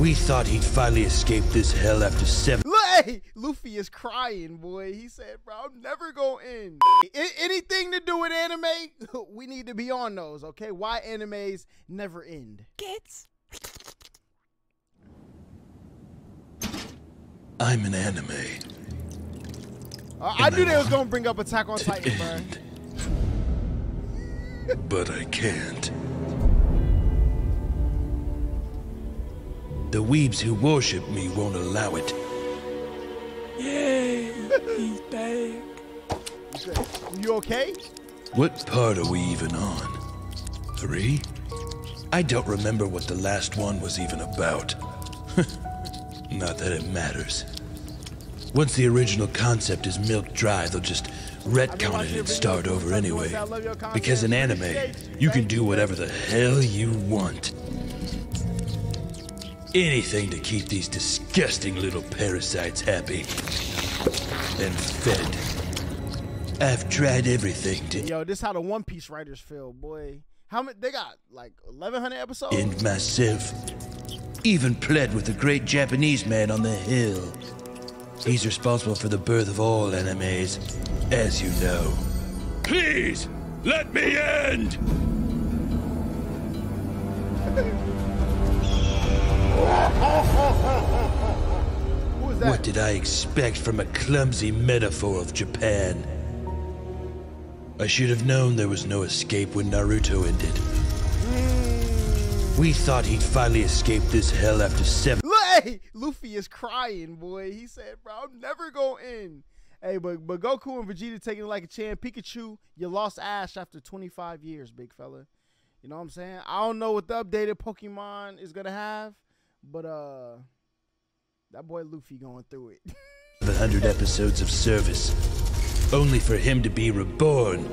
We thought he'd finally escape this hell after seven. Hey, Luffy is crying, boy. He said, bro, I'm never going to end. I anything to do with anime, we need to be on those, okay? Why animes never end. Kids. I'm an anime. Uh, I knew they was going to bring up Attack on Titan, bro. but I can't. The weebs who worship me won't allow it. Yay, he's back. You okay? What part are we even on? Three? I don't remember what the last one was even about. Not that it matters. Once the original concept is milked dry, they'll just retcon it and start over anyway. Because in anime, you can do whatever the hell you want. Anything to keep these disgusting little parasites happy. And fed. I've tried everything to Yo, this how the One Piece writers feel, boy. How many they got? Like 1100 episodes? And myself. Even pled with the great Japanese man on the hill. He's responsible for the birth of all animes, as you know. Please, let me end! What did I expect from a clumsy metaphor of Japan? I should have known there was no escape when Naruto ended. We thought he'd finally escape this hell after seven. Hey, Luffy is crying, boy. He said, bro, I'm never going in." Hey, but, but Goku and Vegeta taking it like a champ. Pikachu, you lost Ash after 25 years, big fella. You know what I'm saying? I don't know what the updated Pokemon is to have, but uh, that boy Luffy going through it. The 100 episodes of service, only for him to be reborn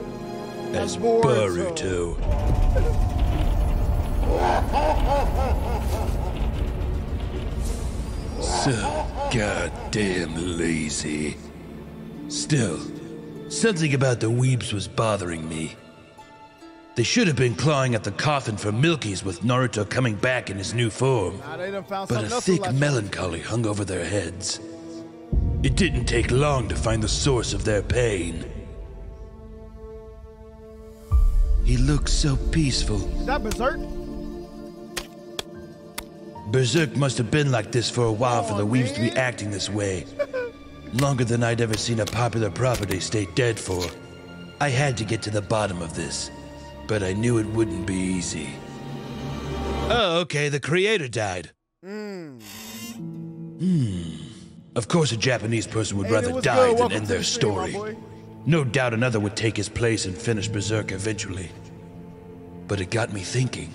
as Boruto. Boruto. So goddamn lazy. Still, something about the weebs was bothering me. They should have been clawing at the coffin for Milky's with Naruto coming back in his new form. Nah, they done found But a thick melancholy hung over their heads. It didn't take long to find the source of their pain. He looks so peaceful. Is that Berserk? Berserk must have been like this for a while for Aw, the weebs to be acting this way. Longer than I'd ever seen a popular property stay dead for. I had to get to the bottom of this, but I knew it wouldn't be easy. Oh, okay, the creator died. Mm. Hmm. Of course, a Japanese person would Hey, rather die than end their the stream, story. boy. No doubt another would take his place and finish Berserk eventually. But it got me thinking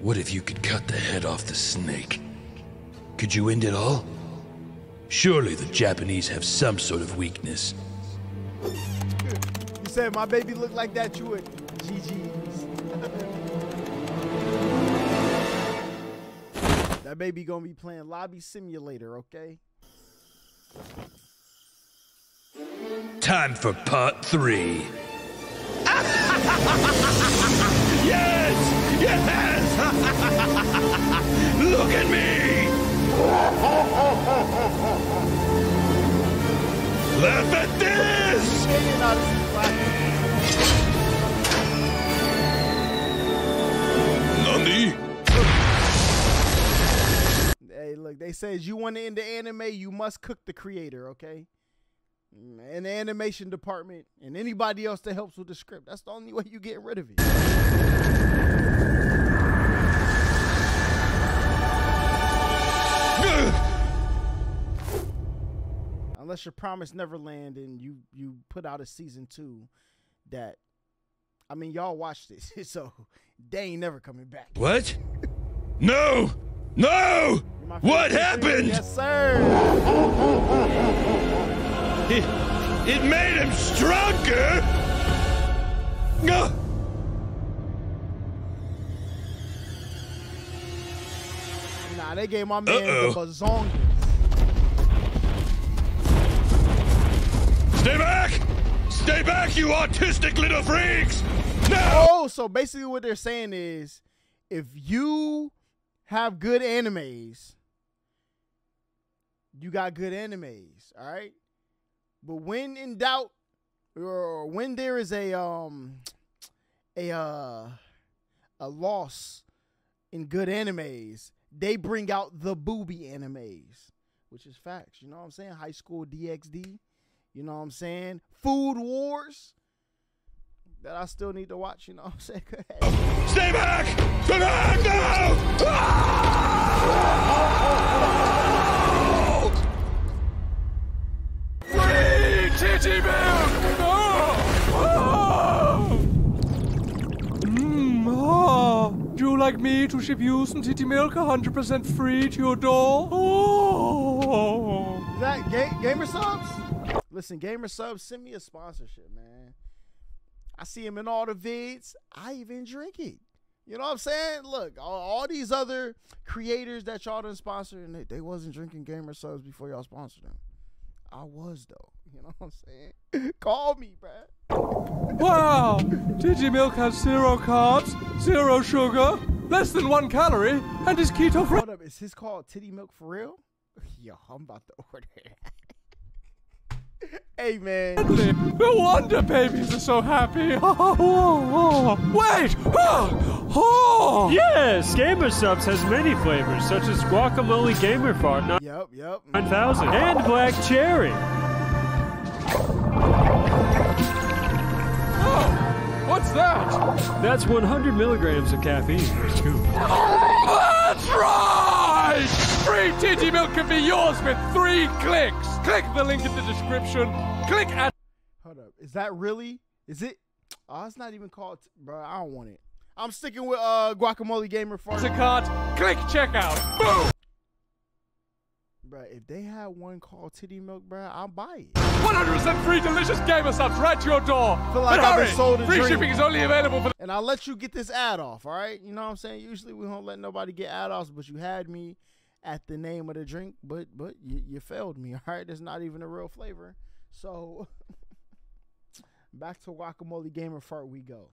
what if you could cut the head off the snake? Could you end it all? Surely the Japanese have some sort of weakness. You said my baby looked like that, you would GG's. that baby gonna be playing Lobby Simulator, okay? Time for part three. yes! Yes! Look at me! Laugh at this! They says you want to end the anime, you must cook the creator, okay? And the animation department and anybody else that helps with the script. That's the only way you get rid of it. Unless you Promised Neverland and you you put out a season two that I mean y'all watched this, so they ain't never coming back. What? No! No! What happened? Yes, sir. It, it made him stronger! Nah, they gave my man Uh-oh. the bazongas. Stay back! Stay back, you autistic little freaks! No! Oh, so basically what they're saying is if you have good animes, you got good animes, all right? But when in doubt, or when there is a um a uh a loss in good animes, they bring out the booby animes, which is facts. You know what I'm saying? High school DxD. You know what I'm saying? Food Wars. That I still need to watch. You know what I'm saying? Stay back! Stay back now! Titty milk! Mmm, ah. Do you like me to ship you some titty milk 100% free to your door? Oh. Is that ga- Gamer Supps? Listen, Gamer Supps, send me a sponsorship, man. I see him in all the vids. I even drink it. You know what I'm saying? Look, all, all these other creators that y'all done sponsor, and they, they wasn't drinking Gamer Supps before y'all sponsored them. I was though. You know what I'm saying? Call me, bruh. Wow! Titty milk has zero carbs, zero sugar, less than one calorie, and is keto friendly. Hold up, is this called titty milk for real? Yo, I'm about to order. Hey man. No wonder babies are so happy. Oh, oh, oh, Wait! Oh! oh. Yes, Gamer Supps has many flavors, such as guacamole gamer fart Yep, yep. 9000 and black cherry. Oh! What's that? That's 100 milligrams of caffeine per scoop. That's right! Free titty milk can be yours with three clicks. Click the link in the description. Click add Hold up. Is that really? Is it? Oh, it's not even called, bro. I don't want it. I'm sticking with uh guacamole gamer for to cart. Click checkout. Boom! bro. If they had one called titty milk, bro, I'll buy it. 100% free delicious Gamer Supps right to your door. Feel like but I've been sold a free dream. shipping is only available for And I'll let you get this ad off, all right? You know what I'm saying? Usually we don't let nobody get ad offs, but you had me at the name of the drink, but but you, you failed me, all right? It's not even a real flavor. So back to guacamole gamer fart we go.